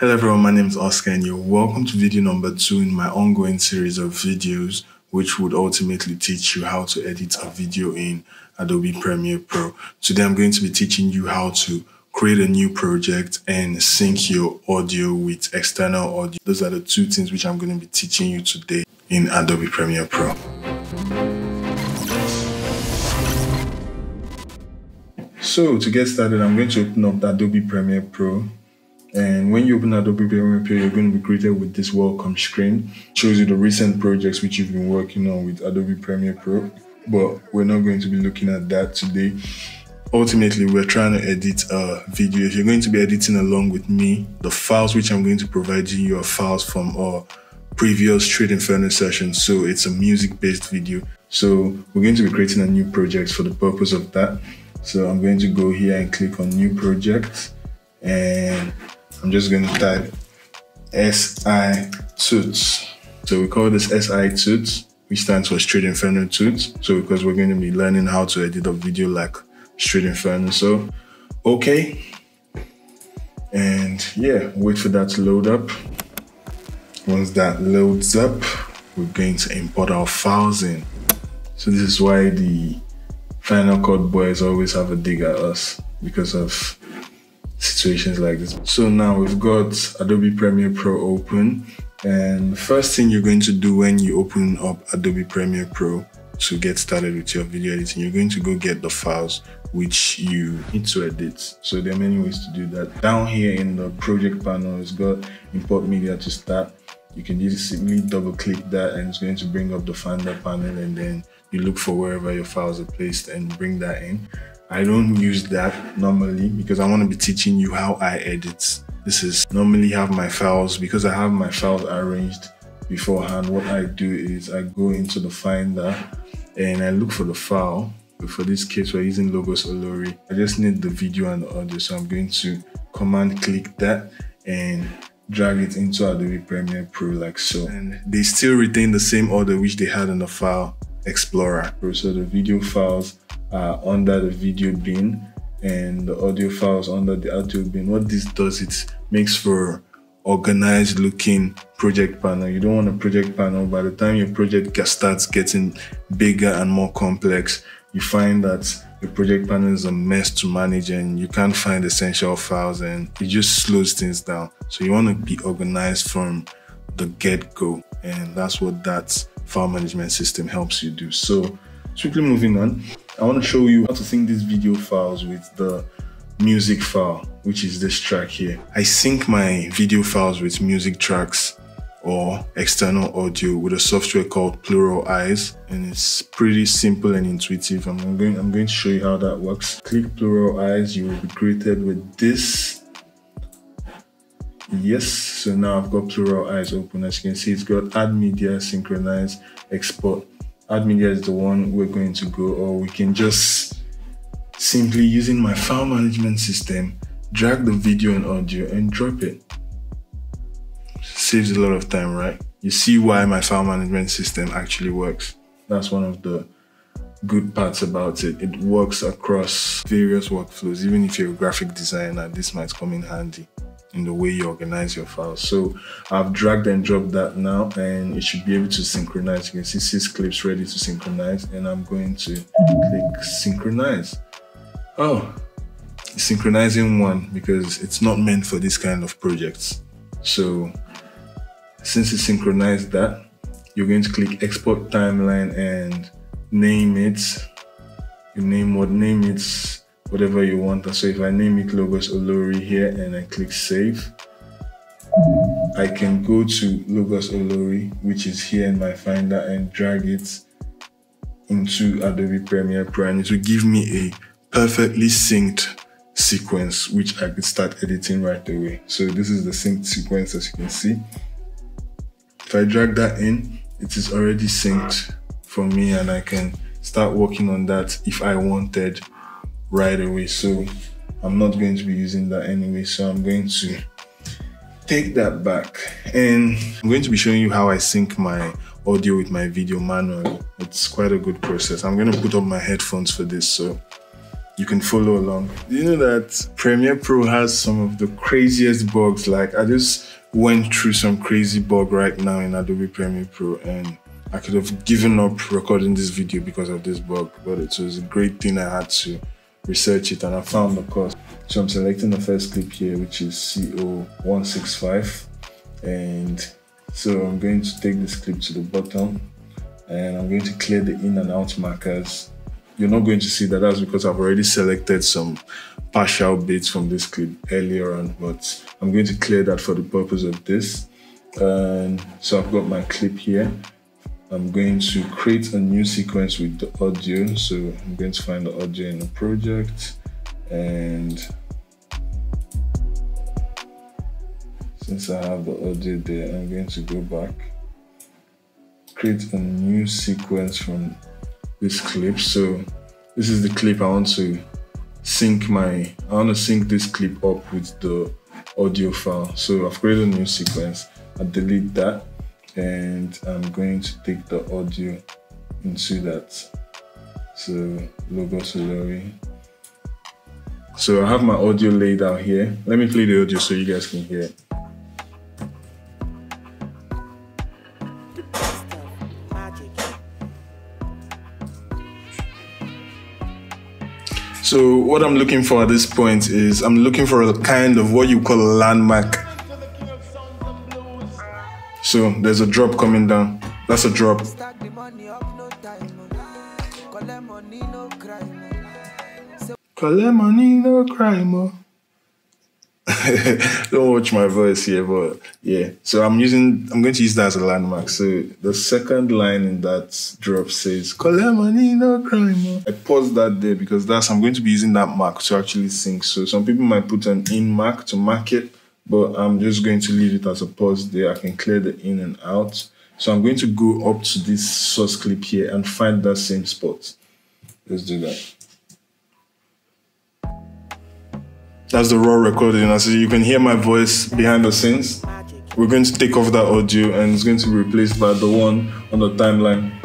Hello everyone, my name is Oscar and you're welcome to video number two in my ongoing series of videos which would ultimately teach you how to edit a video in Adobe Premiere Pro. Today I'm going to be teaching you how to create a new project and sync your audio with external audio. Those are the two things which I'm going to be teaching you today in Adobe Premiere Pro. So to get started, I'm going to open up Adobe Premiere Pro and when you open Adobe Premiere Pro, you're going to be greeted with this welcome screen. It shows you the recent projects which you've been working on with Adobe Premiere Pro. But we're not going to be looking at that today. Ultimately, we're trying to edit a video. If you're going to be editing along with me, the files which I'm going to provide you are files from our previous Straight Inferno session. So it's a music-based video. So we're going to be creating a new project for the purpose of that. So I'm going to go here and click on new project and I'm just going to type SI Tuts. So we call this SI Tuts, which stands for Straight Inferno Tuts. So because we're going to be learning how to edit a video like Straight Inferno. So, okay. And yeah, wait for that to load up. Once that loads up, we're going to import our files in. So this is why the Final Cut boys always have a dig at us because of situations like this. So now we've got Adobe Premiere Pro open and first thing you're going to do when you open up Adobe Premiere Pro to get started with your video editing, you're going to go get the files which you need to edit. So there are many ways to do that. Down here in the project panel, it's got import media to start. You can just simply double click that and it's going to bring up the Finder panel and then you look for wherever your files are placed and bring that in. I don't use that normally because I want to be teaching you how I edit. This is normally have my files because I have my files arranged beforehand. What I do is I go into the Finder and I look for the file. But For this case, we're using Logos Olori. I just need the video and the audio. So I'm going to command click that and drag it into Adobe Premiere Pro like so. And they still retain the same order which they had in the file Explorer. So the video files are under the video bin and the audio files under the audio bin. What this does, it makes for organized looking project panel. You don't want a project panel. By the time your project starts getting bigger and more complex, you find that your project panel is a mess to manage and you can't find essential files and it just slows things down. So you want to be organized from the get-go and that's what that file management system helps you do. So quickly moving on, I want to show you how to sync these video files with the music file, which is this track here. I sync my video files with music tracks or external audio with a software called PluralEyes and it's pretty simple and intuitive. I'm going, I'm going to show you how that works. Click PluralEyes, you will be greeted with this. Yes, so now I've got PluralEyes open. As you can see, it's got Add Media, Synchronize, Export add media is the one we're going to go, or we can just simply using my file management system, drag the video and audio and drop it. Saves a lot of time, right? You see why my file management system actually works. That's one of the good parts about it. It works across various workflows. Even if you're a graphic designer, this might come in handy in the way you organize your files. So I've dragged and dropped that now and it should be able to synchronize. You can see six clips ready to synchronize and I'm going to click synchronize. Oh, synchronizing one because it's not meant for this kind of projects. So since it synchronized that, you're going to click export timeline and name it. You name what name it whatever you want. So if I name it Logos Olori here and I click save, I can go to Logos Olori, which is here in my Finder and drag it into Adobe Premiere Pro and it will give me a perfectly synced sequence which I could start editing right away. So this is the synced sequence as you can see. If I drag that in, it is already synced for me and I can start working on that if I wanted right away. So I'm not going to be using that anyway. So I'm going to take that back and I'm going to be showing you how I sync my audio with my video manually. It's quite a good process. I'm going to put on my headphones for this. So you can follow along. You know that Premiere Pro has some of the craziest bugs. Like I just went through some crazy bug right now in Adobe Premiere Pro and I could have given up recording this video because of this bug, but it was a great thing I had to research it and I found the cause. So I'm selecting the first clip here, which is CO165. And so I'm going to take this clip to the bottom and I'm going to clear the in and out markers. You're not going to see that, that's because I've already selected some partial bits from this clip earlier on, but I'm going to clear that for the purpose of this. And so I've got my clip here. I'm going to create a new sequence with the audio. So I'm going to find the audio in the project and since I have the audio there, I'm going to go back, create a new sequence from this clip. So this is the clip I want to sync my, I want to sync this clip up with the audio file. So I've created a new sequence. I delete that and I'm going to take the audio into that. So Logos Olori. So I have my audio laid out here. Let me play the audio so you guys can hear it. So what I'm looking for at this point is I'm looking for a kind of what you call a landmark so there's a drop coming down. That's a drop. Collect money, no crime. Oh. Don't watch my voice here, but yeah. So I'm using, I'm going to use that as a landmark. So the second line in that drop says, Collect money, no crime. Oh. I paused that there because that's, I'm going to be using that mark to actually sing. So some people might put an in mark to mark it but I'm just going to leave it as a pause there. I can clear the in and out. So I'm going to go up to this source clip here and find that same spot. Let's do that. That's the raw recording. As you can hear my voice behind the scenes. We're going to take off that audio and it's going to be replaced by the one on the timeline.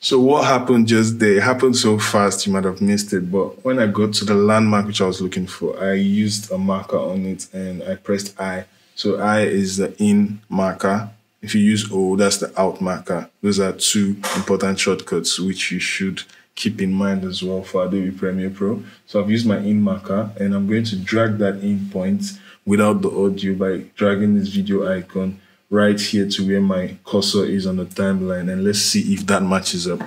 So what happened just there? It happened so fast you might have missed it. But when I got to the landmark which I was looking for, I used a marker on it and I pressed I. So I is the in marker. If you use O, that's the out marker. Those are two important shortcuts which you should keep in mind as well for Adobe Premiere Pro. So I've used my in marker and I'm going to drag that in point without the audio by dragging this video icon right here to where my cursor is on the timeline and let's see if that matches up.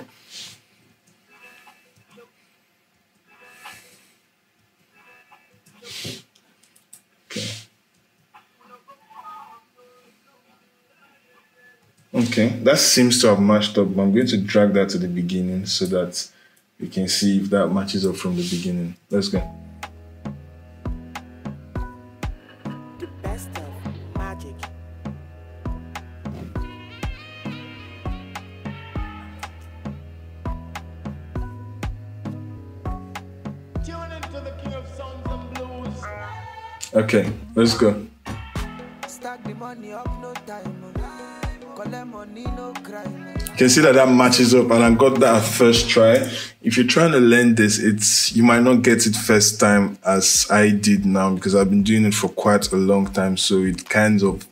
Okay. That seems to have matched up. I'm going to drag that to the beginning so that we can see if that matches up from the beginning. Let's go. Okay, let's go. You can see that that matches up and I got that first try. If you're trying to learn this, it's you might not get it first time as I did now because I've been doing it for quite a long time. So it kind of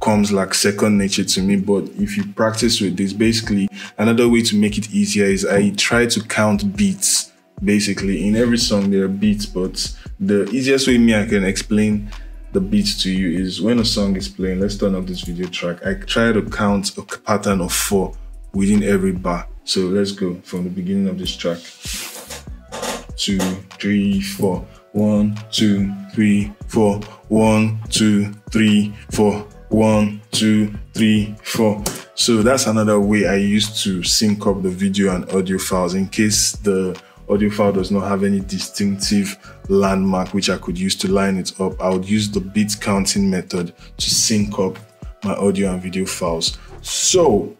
comes like second nature to me. But if you practice with this, basically another way to make it easier is I try to count beats. Basically, in every song there are beats, but the easiest way me I can explain the beats to you is when a song is playing, let's turn off this video track. I try to count a pattern of four within every bar. So let's go from the beginning of this track. Two, three, four. One, two, three, four. One, two, three, four. One, two, three, four. So that's another way I used to sync up the video and audio files in case the audio file does not have any distinctive landmark which I could use to line it up, I would use the beat counting method to sync up my audio and video files. So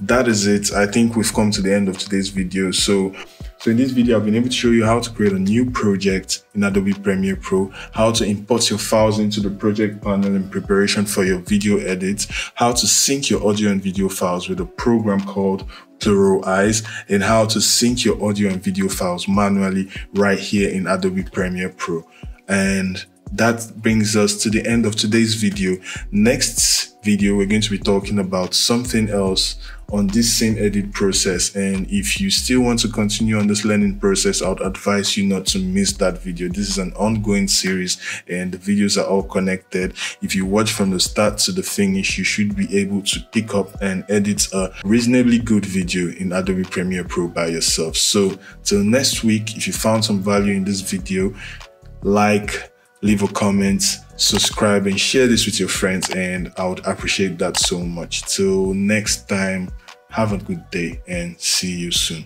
that is it. I think we've come to the end of today's video. So so in this video, I've been able to show you how to create a new project in Adobe Premiere Pro, how to import your files into the project panel in preparation for your video edits, how to sync your audio and video files with a program called PluralEyes, and how to sync your audio and video files manually right here in Adobe Premiere Pro. And that brings us to the end of today's video. Next video, we're going to be talking about something else on this same edit process. And if you still want to continue on this learning process, I would advise you not to miss that video. This is an ongoing series and the videos are all connected. If you watch from the start to the finish, you should be able to pick up and edit a reasonably good video in Adobe Premiere Pro by yourself. So till next week, if you found some value in this video, like, leave a comment, subscribe and share this with your friends and I would appreciate that so much. Till next time, have a good day and see you soon.